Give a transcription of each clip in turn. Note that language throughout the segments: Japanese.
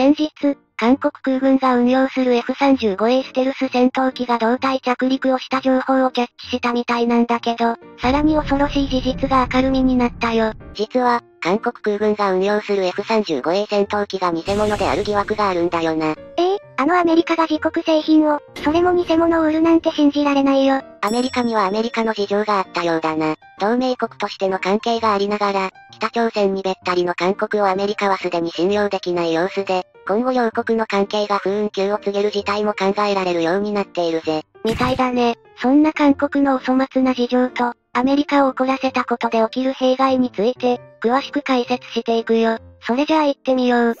先日、韓国空軍が運用する F35A ステルス戦闘機が胴体着陸をした情報をキャッチしたみたいなんだけど、さらに恐ろしい事実が明るみになったよ。実は、韓国空軍が運用する F35A 戦闘機が偽物である疑惑があるんだよな。ええあのアメリカが自国製品を、それも偽物を売るなんて信じられないよ。アメリカにはアメリカの事情があったようだな。同盟国としての関係がありながら、北朝鮮にべったりの韓国をアメリカはすでに信用できない様子で、今後両国の関係が不運急を告げる事態も考えられるようになっているぜ。みたいだね。そんな韓国のお粗末な事情と、アメリカを怒らせたことで起きる弊害について、詳しく解説していくよ。それじゃあ行ってみよう。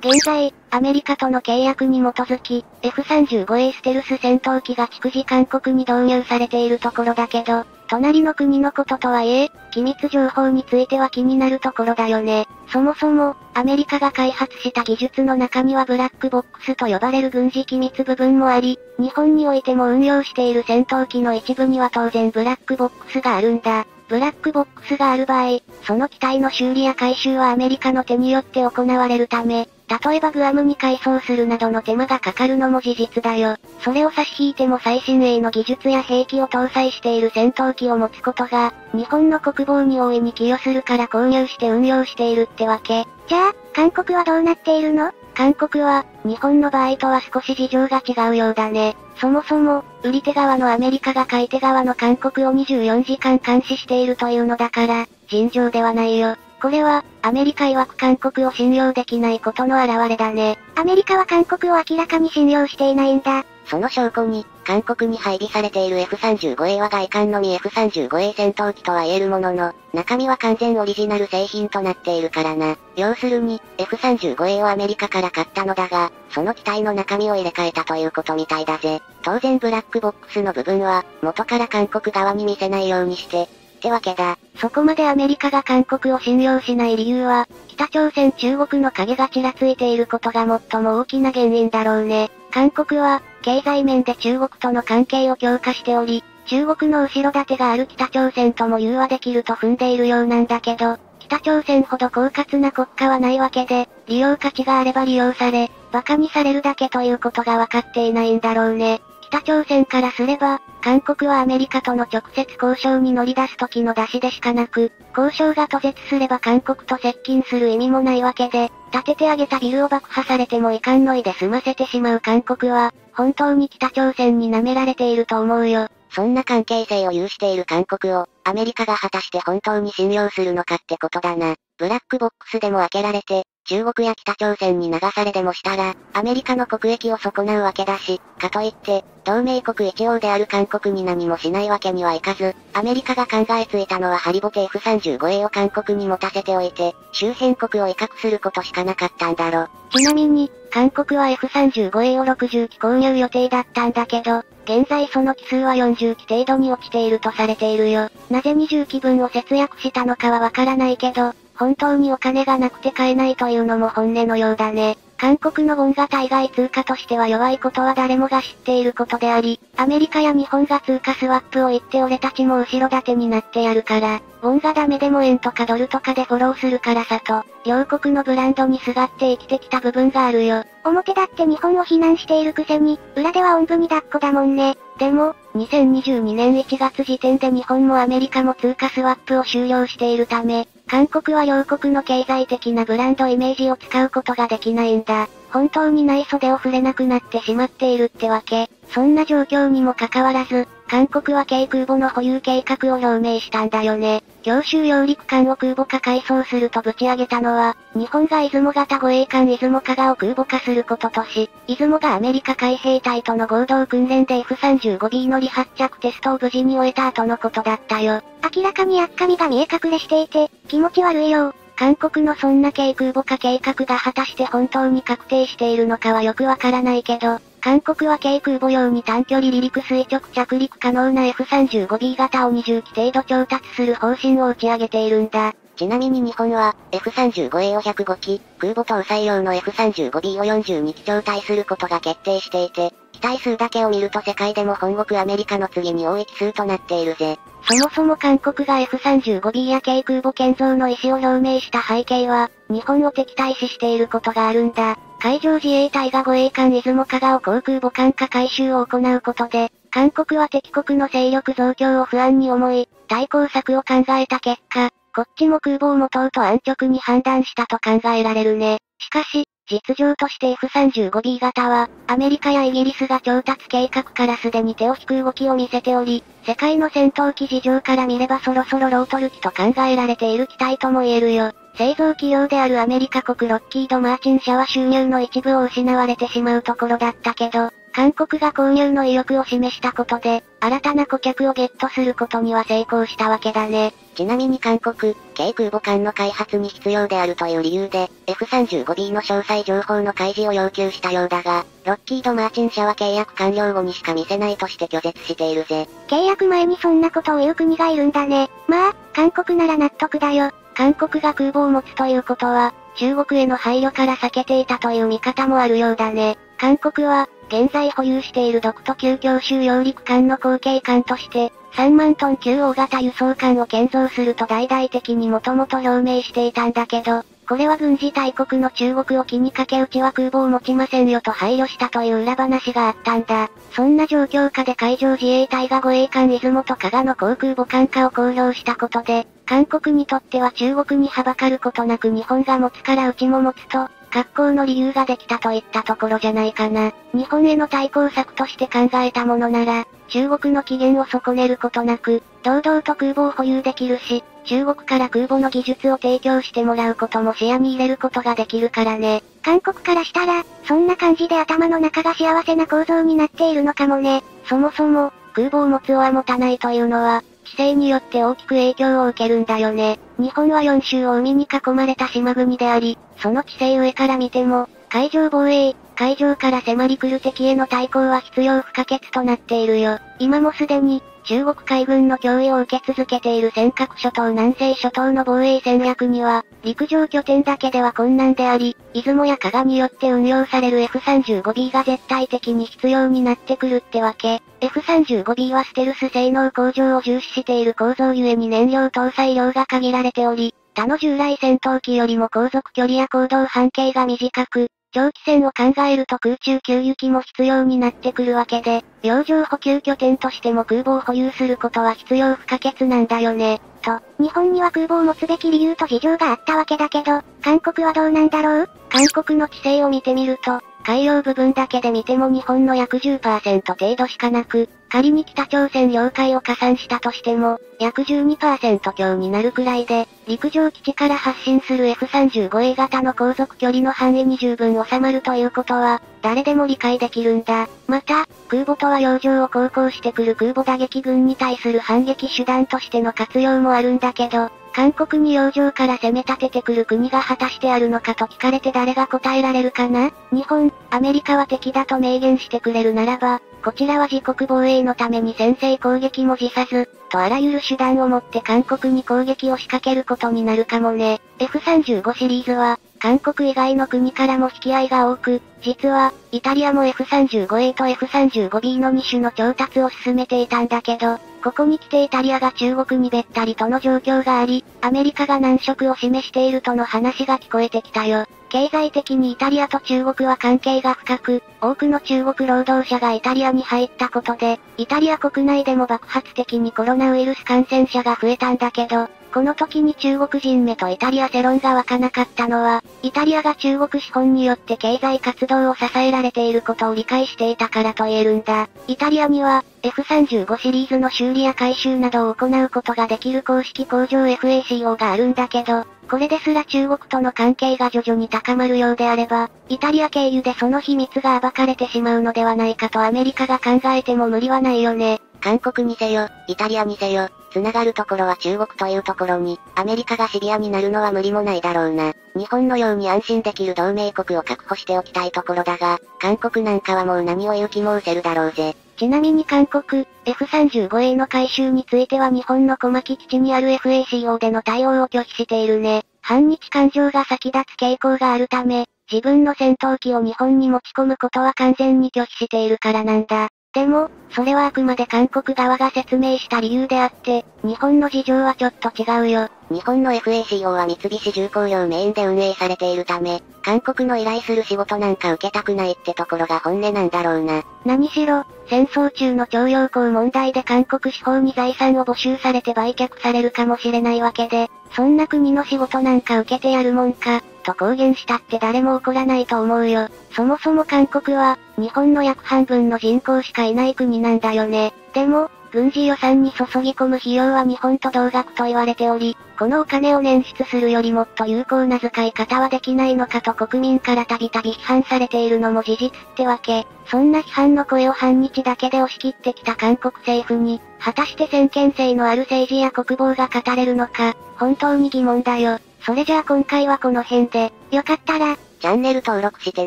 現在、アメリカとの契約に基づき、F35A ステルス戦闘機が逐次韓国に導入されているところだけど、隣の国のこととはいえ、機密情報については気になるところだよね。そもそも、アメリカが開発した技術の中にはブラックボックスと呼ばれる軍事機密部分もあり、日本においても運用している戦闘機の一部には当然ブラックボックスがあるんだ。ブラックボックスがある場合、その機体の修理や回収はアメリカの手によって行われるため、例えばグアムに改装するなどの手間がかかるのも事実だよ。それを差し引いても最新鋭の技術や兵器を搭載している戦闘機を持つことが、日本の国防に大いに寄与するから購入して運用しているってわけ。じゃあ、韓国はどうなっているの？韓国は、日本の場合とは少し事情が違うようだね。そもそも、売り手側のアメリカが買い手側の韓国を24時間監視しているというのだから、尋常ではないよ。これは、アメリカ曰く韓国を信用できないことの表れだね。アメリカは韓国を明らかに信用していないんだ。その証拠に、韓国に配備されている F35A は外観のみ F35A 戦闘機とは言えるものの、中身は完全オリジナル製品となっているからな。要するに、F35A をアメリカから買ったのだが、その機体の中身を入れ替えたということみたいだぜ。当然ブラックボックスの部分は、元から韓国側に見せないようにして、ってわけだ。そこまでアメリカが韓国を信用しない理由は、北朝鮮中国の影がちらついていることが最も大きな原因だろうね。韓国は、経済面で中国との関係を強化しており、中国の後ろ盾がある北朝鮮とも融和できると踏んでいるようなんだけど、北朝鮮ほど狡猾な国家はないわけで、利用価値があれば利用され、馬鹿にされるだけということが分かっていないんだろうね。北朝鮮からすれば、韓国はアメリカとの直接交渉に乗り出す時の出しでしかなく、交渉が途絶すれば韓国と接近する意味もないわけで、建ててあげたビルを爆破されてもいかんのいで済ませてしまう韓国は、本当に北朝鮮に舐められていると思うよ。そんな関係性を有している韓国を、アメリカが果たして本当に信用するのかってことだな。ブラックボックスでも開けられて、中国や北朝鮮に流されでもしたら、アメリカの国益を損なうわけだし、かといって、同盟国一応である韓国に何もしないわけにはいかず、アメリカが考えついたのはハリボテ F35A を韓国に持たせておいて、周辺国を威嚇することしかなかったんだろ。ちなみに、韓国は F35A を60機購入予定だったんだけど、現在その機数は40機程度に落ちているとされているよ。なぜ20機分を節約したのかはわからないけど、本当にお金がなくて買えないというのも本音のようだね。韓国のウォンが対外通貨としては弱いことは誰もが知っていることであり、アメリカや日本が通貨スワップを言って俺たちも後ろ盾になってやるから、ウォンがダメでも円とかドルとかでフォローするからさと、両国のブランドにすがって生きてきた部分があるよ。表だって日本を非難しているくせに、裏ではおんぶに抱っこだもんね。でも、2022年1月時点で日本もアメリカも通貨スワップを終了しているため、韓国は両国の経済的なブランドイメージを使うことができないんだ。本当に内袖を触れなくなってしまっているってわけ。そんな状況にもかかわらず、韓国は軽空母の保有計画を表明したんだよね。強襲揚陸艦を空母化改装するとぶち上げたのは、日本が出雲型護衛艦出雲加賀を空母化することとし、出雲がアメリカ海兵隊との合同訓練で F35B の離発着テストを無事に終えた後のことだったよ。明らかにやっかみが見え隠れしていて、気持ち悪いよ。韓国のそんな軽空母化計画が果たして本当に確定しているのかはよくわからないけど、韓国は軽空母用に短距離離陸垂直着陸可能な F35B 型を20機程度調達する方針を打ち上げているんだ。ちなみに日本は、F35A を105機、空母搭載用の F35B を42機調達することが決定していて、機体数だけを見ると世界でも本国アメリカの次に多い機数となっているぜ。そもそも韓国が F35B や軽空母建造の意思を表明した背景は、日本を敵対視していることがあるんだ。海上自衛隊が護衛艦出雲加賀を航空母艦化改修を行うことで、韓国は敵国の勢力増強を不安に思い、対抗策を考えた結果、こっちも空母を持とうと安直に判断したと考えられるね。しかし、実情として F35B 型は、アメリカやイギリスが調達計画からすでに手を引く動きを見せており、世界の戦闘機事情から見ればそろそろロートル機と考えられている機体とも言えるよ。製造企業であるアメリカ国ロッキード・マーチン社は収入の一部を失われてしまうところだったけど、韓国が購入の意欲を示したことで、新たな顧客をゲットすることには成功したわけだね。ちなみに韓国、軽空母艦の開発に必要であるという理由で、F35B の詳細情報の開示を要求したようだが、ロッキード・マーチン社は契約完了後にしか見せないとして拒絶しているぜ。契約前にそんなことを言う国がいるんだね。まあ、韓国なら納得だよ。韓国が空母を持つということは、中国への配慮から避けていたという見方もあるようだね。韓国は、現在保有している独都級強襲揚陸艦の後継艦として、3万トン級大型輸送艦を建造すると大々的にもともと表明していたんだけど、これは軍事大国の中国を気にかけうちは空母を持ちませんよと配慮したという裏話があったんだ。そんな状況下で海上自衛隊が護衛艦出雲と加賀の航空母艦化を公表したことで、韓国にとっては中国にはばかることなく日本が持つからうちも持つと、格好の理由ができたといったところじゃないかな。日本への対抗策として考えたものなら、中国の機嫌を損ねることなく、堂々と空母を保有できるし、中国から空母の技術を提供してもらうことも視野に入れることができるからね。韓国からしたら、そんな感じで頭の中が幸せな構造になっているのかもね。そもそも、空母を持つをは持たないというのは、規制によって大きく影響を受けるんだよね。日本は4州を海に囲まれた島国であり、その規制上から見ても、海上防衛、海上から迫り来る敵への対抗は必要不可欠となっているよ。今もすでに、中国海軍の脅威を受け続けている尖閣諸島南西諸島の防衛戦略には、陸上拠点だけでは困難であり、出雲や加賀によって運用される F35B が絶対的に必要になってくるってわけ。F35B はステルス性能向上を重視している構造ゆえに燃料搭載量が限られており、他の従来戦闘機よりも航続距離や行動半径が短く、長期戦を考えると空中給油機も必要になってくるわけで、洋上補給拠点としても空母を保有することは必要不可欠なんだよね。と、日本には空母を持つべき理由と事情があったわけだけど、韓国はどうなんだろう？韓国の地勢を見てみると、海洋部分だけで見ても日本の約10%程度しかなく、仮に北朝鮮領海を加算したとしても、約12%強になるくらいで、陸上基地から発進する F35A 型の航続距離の範囲に十分収まるということは、誰でも理解できるんだ。また、空母とは洋上を航行してくる空母打撃軍に対する反撃手段としての活用もあるんだけど、韓国に洋上から攻め立ててくる国が果たしてあるのかと聞かれて誰が答えられるかな？日本、アメリカは敵だと明言してくれるならば、こちらは自国防衛のために先制攻撃も辞さず、とあらゆる手段をもって韓国に攻撃を仕掛けることになるかもね。F35 シリーズは、韓国以外の国からも引き合いが多く、実は、イタリアも F35A と F35B の2種の調達を進めていたんだけど、ここに来てイタリアが中国にべったりとの状況があり、アメリカが難色を示しているとの話が聞こえてきたよ。経済的にイタリアと中国は関係が深く、多くの中国労働者がイタリアに入ったことで、イタリア国内でも爆発的にコロナウイルス感染者が増えたんだけど、この時に中国人目とイタリア世論が湧かなかったのは、イタリアが中国資本によって経済活動を支えられていることを理解していたからと言えるんだ。イタリアには、F35 シリーズの修理や改修などを行うことができる公式工場 FACO があるんだけど、これですら中国との関係が徐々に高まるようであれば、イタリア経由でその秘密が暴かれてしまうのではないかとアメリカが考えても無理はないよね。韓国にせよ、イタリアにせよ、繋がるところは中国というところに、アメリカがシビアになるのは無理もないだろうな。日本のように安心できる同盟国を確保しておきたいところだが、韓国なんかはもう何を言う気も失せるだろうぜ。ちなみに韓国、F35A の回収については日本の小牧基地にある FACO での対応を拒否しているね。反日感情が先立つ傾向があるため、自分の戦闘機を日本に持ち込むことは完全に拒否しているからなんだ。でも、それはあくまで韓国側が説明した理由であって、日本の事情はちょっと違うよ。日本の FACO は三菱重工業メインで運営されているため、韓国の依頼する仕事なんか受けたくないってところが本音なんだろうな。何しろ、戦争中の徴用工問題で韓国司法に財産を没収されて売却されるかもしれないわけで、そんな国の仕事なんか受けてやるもんか、と公言したって誰も怒らないと思うよ。そもそも韓国は、日本の約半分の人口しかいない国なんだよね。でも、軍事予算に注ぎ込む費用は日本と同額と言われており、このお金を捻出するよりもっと有効な使い方はできないのかと国民からたびたび批判されているのも事実ってわけ。そんな批判の声を反日だけで押し切ってきた韓国政府に、果たして先見性のある政治や国防が語れるのか、本当に疑問だよ。それじゃあ今回はこの辺で、よかったら、チャンネル登録して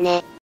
ね。